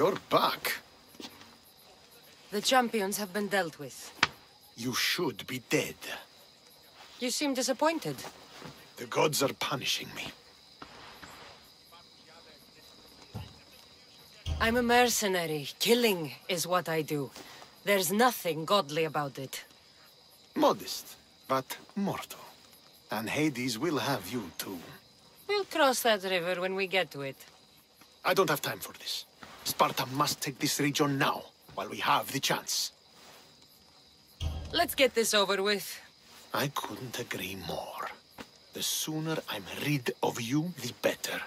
You're back. The champions have been dealt with. You should be dead. You seem disappointed. The gods are punishing me. I'm a mercenary. Killing is what I do. There's nothing godly about it. Modest, but mortal. And Hades will have you too. We'll cross that river when we get to it. I don't have time for this. Sparta must take this region now, while we have the chance. Let's get this over with. I couldn't agree more. The sooner I'm rid of you, the better.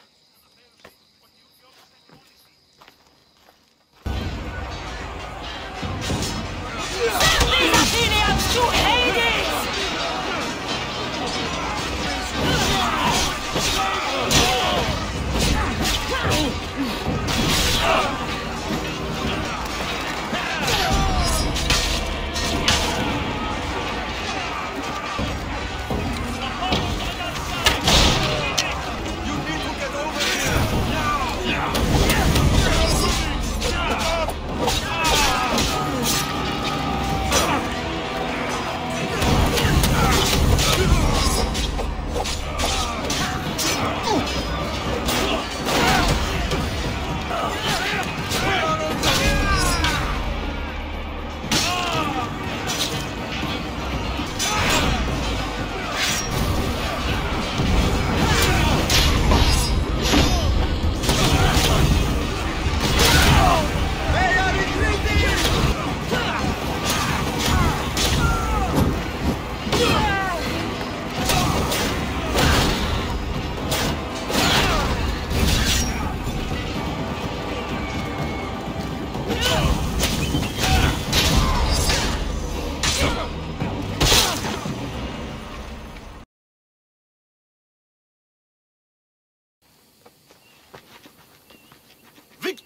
These Athenians to Hades!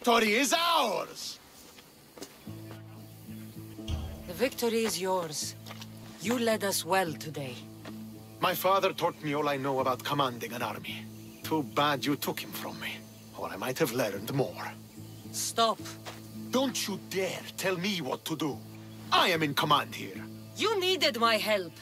The victory is ours! The victory is yours. You led us well today. My father taught me all I know about commanding an army. Too bad you took him from me, or I might have learned more. Stop. Don't you dare tell me what to do. I am in command here. You needed my help.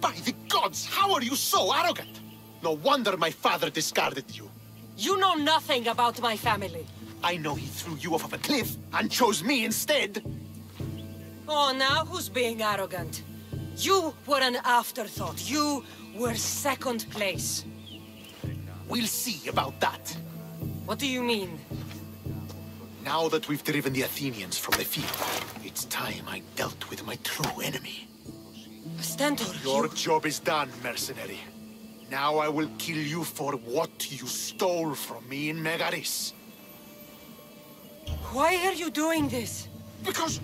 By the gods, how are you so arrogant? No wonder my father discarded you. You know nothing about my family. I know he threw you off of a cliff and chose me instead. Oh, now who's being arrogant? You were an afterthought. You were second place. We'll see about that. What do you mean? Now that we've driven the Athenians from the field, it's time I dealt with my true enemy. Stentor, Your you... job is done, mercenary. Now I will kill you for what you stole from me in Megaris. Why are you doing this? Because...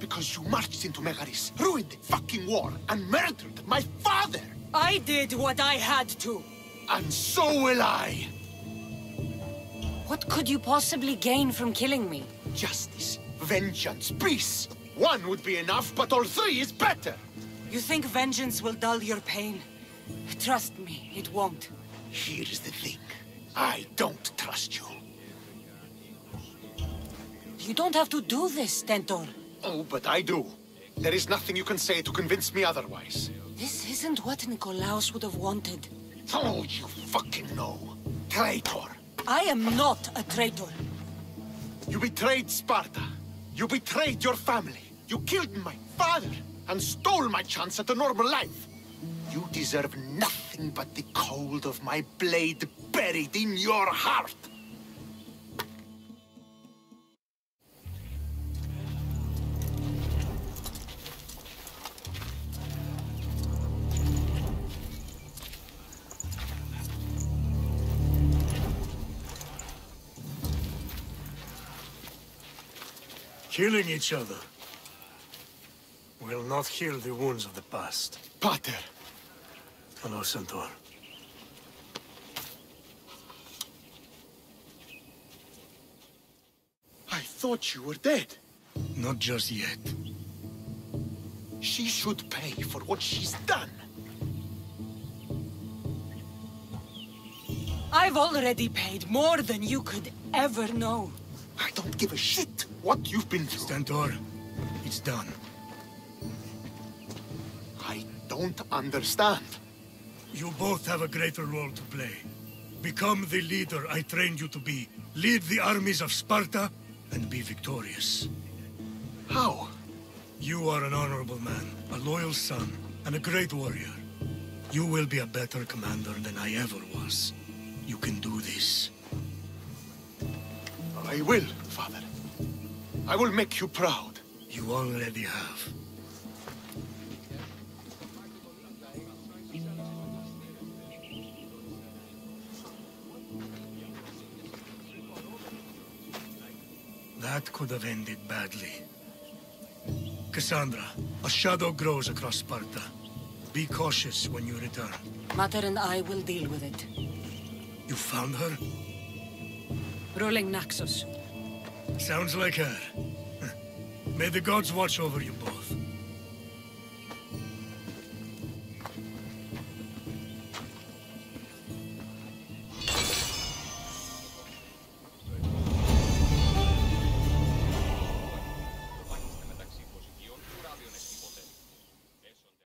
because you marched into Megaris, ruined the fucking war, and murdered my father! I did what I had to. And so will I! What could you possibly gain from killing me? Justice, vengeance, peace! One would be enough, but all three is better! You think vengeance will dull your pain? Trust me, it won't. Here's the thing. I don't trust you. You don't have to do this, Stentor. Oh, but I do. There is nothing you can say to convince me otherwise. This isn't what Nikolaos would have wanted. Oh, you fucking know. Traitor. I am not a traitor. You betrayed Sparta. You betrayed your family. You killed my father and stole my chance at a normal life. You deserve nothing but the cold of my blade buried in your heart. Killing each other will not heal the wounds of the past. Pater, Hello, Stentor. I thought you were dead. Not just yet. She should pay for what she's done. I've already paid more than you could ever know. I don't give a shit what you've been through. Stentor, it's done. I don't understand. You both have a greater role to play. Become the leader I trained you to be. Lead the armies of Sparta and be victorious. How? You are an honorable man, a loyal son, and a great warrior. You will be a better commander than I ever was. You can do this. I will, father. I will make you proud. You already have. That could have ended badly. Kassandra, a shadow grows across Sparta. Be cautious when you return. Mater and I will deal with it. You found her? Ruling Naxos. Sounds like her. May the gods watch over you both.